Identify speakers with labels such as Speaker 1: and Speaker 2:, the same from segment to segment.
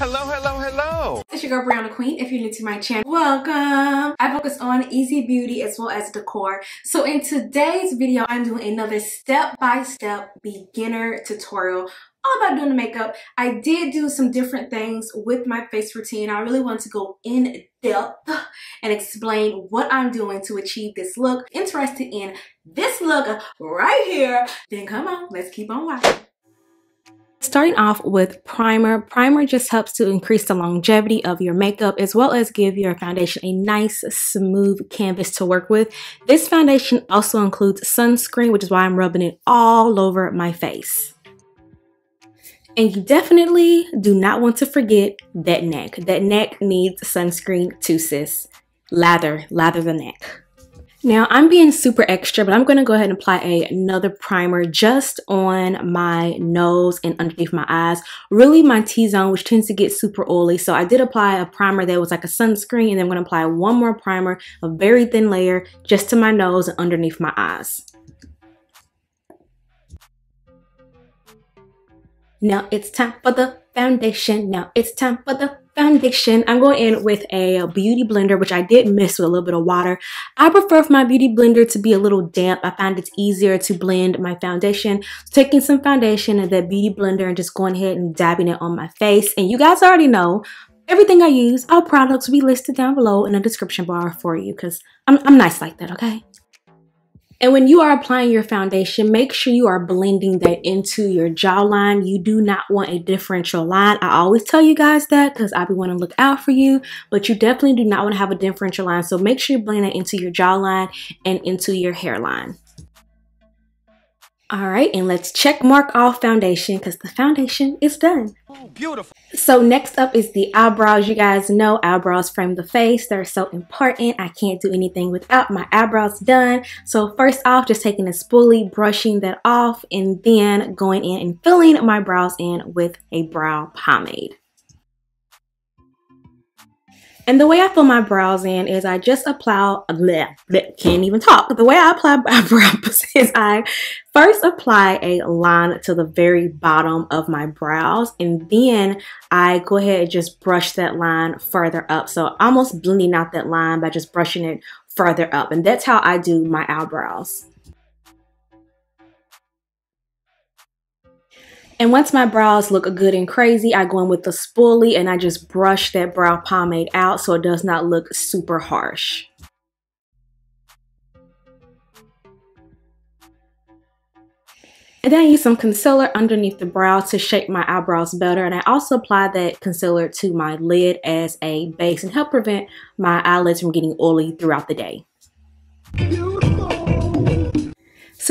Speaker 1: Hello, hello, hello.
Speaker 2: It's your girl Breonna Queen. If you're new to my channel, welcome. I focus on easy beauty as well as decor. So in today's video, I'm doing another step-by-step -step beginner tutorial all about doing the makeup. I did do some different things with my face routine. I really want to go in depth and explain what I'm doing to achieve this look. Interested in this look right here? Then come on, let's keep on watching. Starting off with primer. Primer just helps to increase the longevity of your makeup as well as give your foundation a nice smooth canvas to work with. This foundation also includes sunscreen which is why I'm rubbing it all over my face. And you definitely do not want to forget that neck. That neck needs sunscreen too sis. Lather, lather the neck. Now I'm being super extra, but I'm going to go ahead and apply a, another primer just on my nose and underneath my eyes. Really my T-zone, which tends to get super oily. So I did apply a primer that was like a sunscreen and then I'm going to apply one more primer, a very thin layer, just to my nose and underneath my eyes. Now it's time for the foundation. Now it's time for the foundation, I'm going in with a beauty blender, which I did mix with a little bit of water. I prefer for my beauty blender to be a little damp. I find it's easier to blend my foundation. Taking some foundation and that beauty blender and just going ahead and dabbing it on my face. And you guys already know, everything I use, all products will be listed down below in the description bar for you because I'm, I'm nice like that, okay? And when you are applying your foundation, make sure you are blending that into your jawline. You do not want a differential line. I always tell you guys that because I be wanting to look out for you, but you definitely do not want to have a differential line. So make sure you blend it into your jawline and into your hairline. All right, and let's check mark off foundation because the foundation is done.
Speaker 1: Oh, beautiful.
Speaker 2: So next up is the eyebrows. You guys know eyebrows frame the face. They're so important. I can't do anything without my eyebrows done. So first off, just taking a spoolie, brushing that off, and then going in and filling my brows in with a brow pomade. And the way I fill my brows in is I just apply, bleh, bleh, can't even talk. The way I apply my eyebrows is I first apply a line to the very bottom of my brows and then I go ahead and just brush that line further up. So almost blending out that line by just brushing it further up. And that's how I do my eyebrows. And once my brows look good and crazy, I go in with the spoolie and I just brush that brow pomade out so it does not look super harsh. And then I use some concealer underneath the brow to shape my eyebrows better. And I also apply that concealer to my lid as a base and help prevent my eyelids from getting oily throughout the day.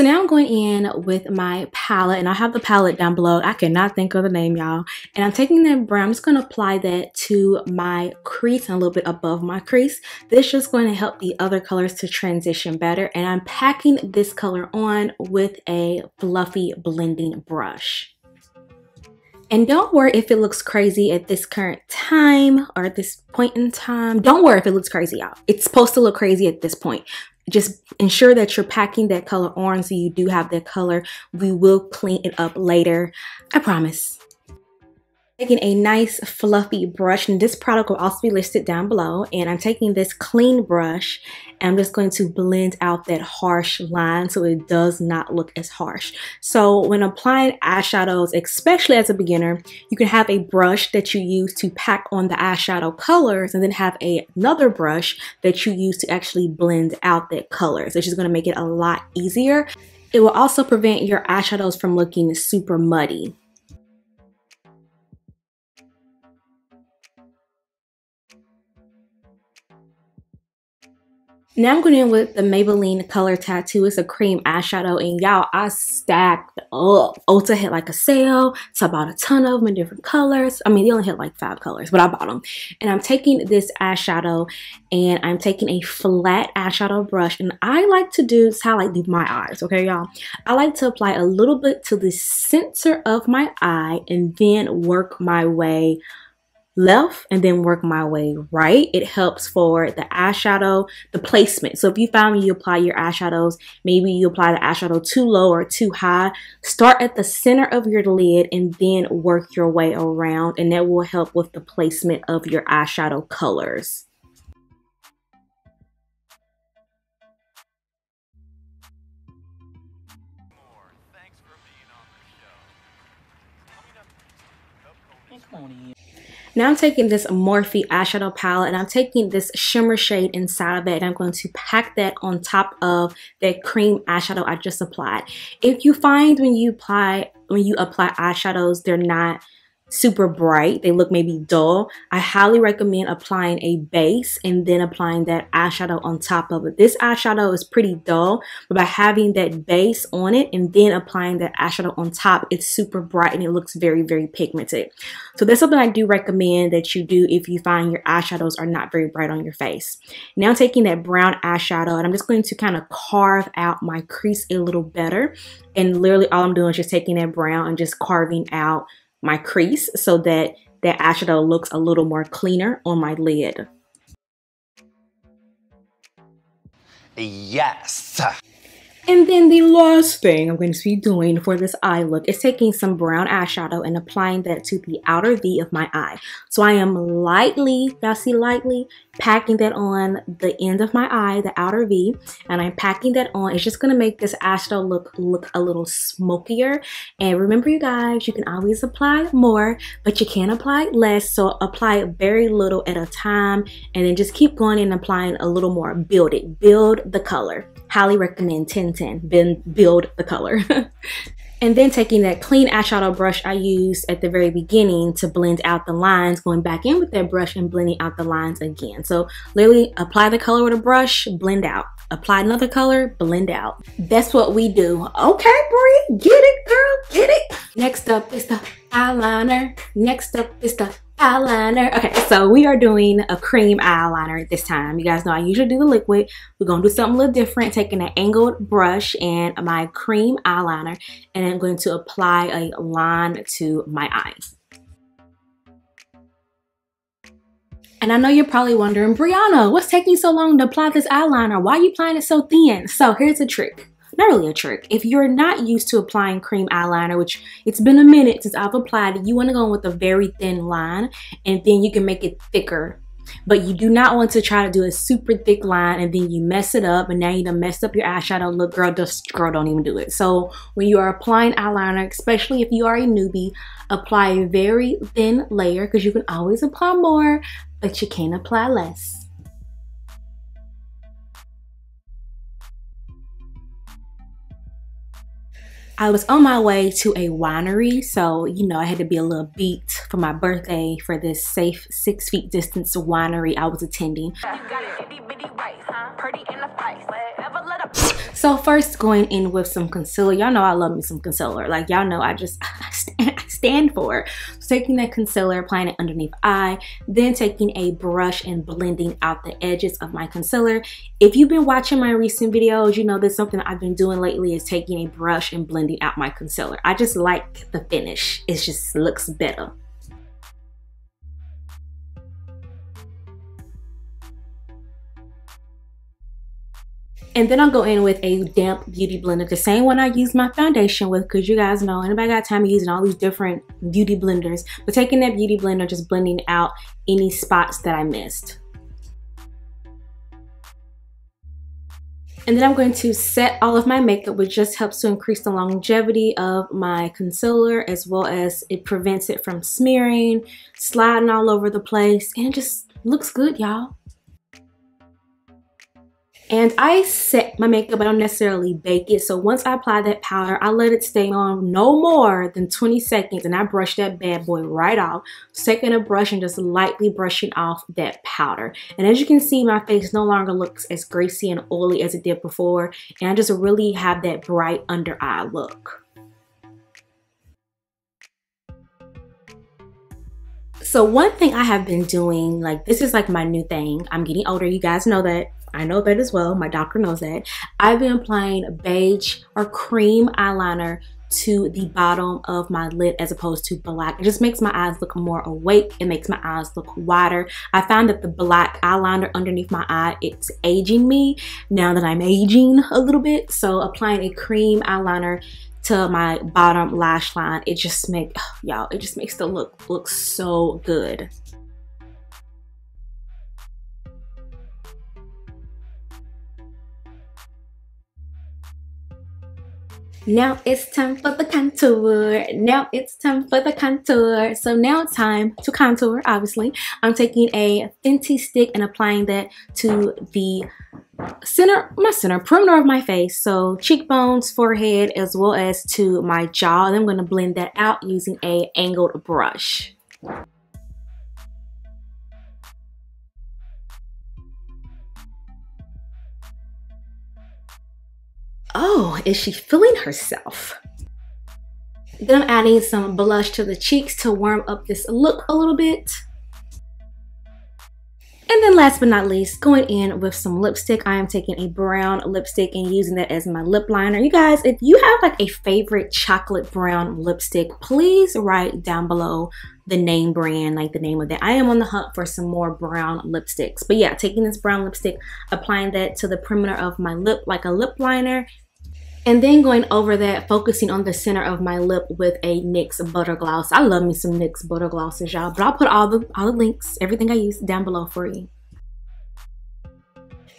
Speaker 2: So now I'm going in with my palette and I have the palette down below. I cannot think of the name, y'all. And I'm taking that brown, I'm just to apply that to my crease and a little bit above my crease. This is going to help the other colors to transition better. And I'm packing this color on with a fluffy blending brush. And don't worry if it looks crazy at this current time or at this point in time. Don't worry if it looks crazy, y'all. It's supposed to look crazy at this point just ensure that you're packing that color on so you do have that color. We will clean it up later. I promise. Taking a nice fluffy brush and this product will also be listed down below and I'm taking this clean brush and I'm just going to blend out that harsh line so it does not look as harsh. So when applying eyeshadows, especially as a beginner, you can have a brush that you use to pack on the eyeshadow colors and then have a, another brush that you use to actually blend out that color. So it's just going to make it a lot easier. It will also prevent your eyeshadows from looking super muddy. Now I'm going in with the Maybelline Color Tattoo. It's a cream eyeshadow and y'all, I stacked up. Ulta had like a sale, so I bought a ton of them in different colors. I mean, they only had like five colors, but I bought them. And I'm taking this eyeshadow and I'm taking a flat eyeshadow brush and I like to do, this how I do my eyes, okay y'all? I like to apply a little bit to the center of my eye and then work my way left and then work my way right. It helps for the eyeshadow, the placement. So if you find when you apply your eyeshadows, maybe you apply the eyeshadow too low or too high, start at the center of your lid and then work your way around and that will help with the placement of your eyeshadow colors. Now I'm taking this Morphe eyeshadow palette and I'm taking this shimmer shade inside of it and I'm going to pack that on top of that cream eyeshadow I just applied. If you find when you apply when you apply eyeshadows they're not super bright. They look maybe dull. I highly recommend applying a base and then applying that eyeshadow on top of it. This eyeshadow is pretty dull, but by having that base on it and then applying that eyeshadow on top, it's super bright and it looks very, very pigmented. So that's something I do recommend that you do if you find your eyeshadows are not very bright on your face. Now taking that brown eyeshadow and I'm just going to kind of carve out my crease a little better. And literally all I'm doing is just taking that brown and just carving out my crease so that that eyeshadow looks a little more cleaner on my lid.
Speaker 1: Yes.
Speaker 2: And then the last thing I'm going to be doing for this eye look is taking some brown eyeshadow and applying that to the outer V of my eye. So I am lightly, y'all see lightly, packing that on the end of my eye, the outer V, and I'm packing that on. It's just going to make this eyeshadow look, look a little smokier. And remember you guys, you can always apply more, but you can apply less. So apply very little at a time and then just keep going and applying a little more. Build it, build the color. Highly recommend 1010, build the color. And then taking that clean eyeshadow brush I used at the very beginning to blend out the lines, going back in with that brush and blending out the lines again. So literally apply the color with a brush, blend out. Apply another color, blend out. That's what we do. Okay, Brie, get it, girl, get it. Next up is the eyeliner. Next up is the eyeliner. Okay, so we are doing a cream eyeliner this time. You guys know I usually do the liquid. We're gonna do something a little different, taking an angled brush and my cream eyeliner, and I'm going to apply a line to my eye. And I know you're probably wondering, Breonna, what's taking so long to apply this eyeliner? Why are you applying it so thin? So here's a trick not really a trick. If you're not used to applying cream eyeliner, which it's been a minute since I've applied it, you want to go in with a very thin line and then you can make it thicker. But you do not want to try to do a super thick line and then you mess it up and now you done messed up your eyeshadow look. Girl, just girl, don't even do it. So when you are applying eyeliner, especially if you are a newbie, apply a very thin layer because you can always apply more, but you can't apply less. I was on my way to a winery, so you know I had to be a little beat for my birthday for this safe six feet distance winery I was attending. So first going in with some concealer. Y'all know I love me some concealer. Like y'all know I just I stand, stand for. So taking that concealer, applying it underneath eye, then taking a brush and blending out the edges of my concealer. If you've been watching my recent videos, you know there's something I've been doing lately is taking a brush and blending out my concealer. I just like the finish. It just looks better. And then I'll go in with a damp beauty blender, the same one I use my foundation with because you guys know anybody got time using all these different beauty blenders. But taking that beauty blender, just blending out any spots that I missed. And then I'm going to set all of my makeup, which just helps to increase the longevity of my concealer as well as it prevents it from smearing, sliding all over the place, and it just looks good, y'all. And I set my makeup, I don't necessarily bake it. So once I apply that powder, I let it stay on no more than 20 seconds and I brush that bad boy right off. Taking a brush and just lightly brushing off that powder. And as you can see, my face no longer looks as greasy and oily as it did before. And I just really have that bright under eye look. So one thing I have been doing, like this is like my new thing. I'm getting older, you guys know that. I know that as well. My doctor knows that. I've been applying beige or cream eyeliner to the bottom of my lid as opposed to black. It just makes my eyes look more awake. It makes my eyes look wider. I found that the black eyeliner underneath my eye, it's aging me now that I'm aging a little bit. So applying a cream eyeliner to my bottom lash line, it just make y'all, it just makes the look look so good. Now it's time for the contour. Now it's time for the contour. So now time to contour, obviously. I'm taking a Fenty stick and applying that to the center, my center, perimeter of my face. So cheekbones, forehead, as well as to my jaw. And I'm going to blend that out using a angled brush. Oh, is she feeling herself? Then I'm adding some blush to the cheeks to warm up this look a little bit. And then last but not least, going in with some lipstick. I am taking a brown lipstick and using that as my lip liner. You guys, if you have like a favorite chocolate brown lipstick, please write down below the name brand, like the name of that. I am on the hunt for some more brown lipsticks. But yeah, taking this brown lipstick, applying that to the perimeter of my lip like a lip liner, and then going over that, focusing on the center of my lip with a NYX Butter Gloss. I love me some NYX Butter Glosses, y'all. But I'll put all the, all the links, everything I use down below for you.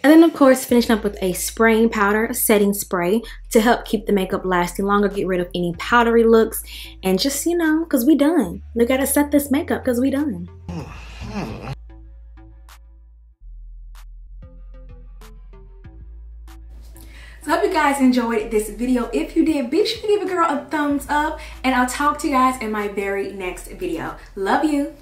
Speaker 2: And then of course, finishing up with a spraying powder, setting spray to help keep the makeup lasting longer, get rid of any powdery looks, and just, you know, because we done. We gotta set this makeup because we done. So I hope you guys enjoyed this video. If you did, be sure to give a girl a thumbs up and I'll talk to you guys in my very next video. Love you.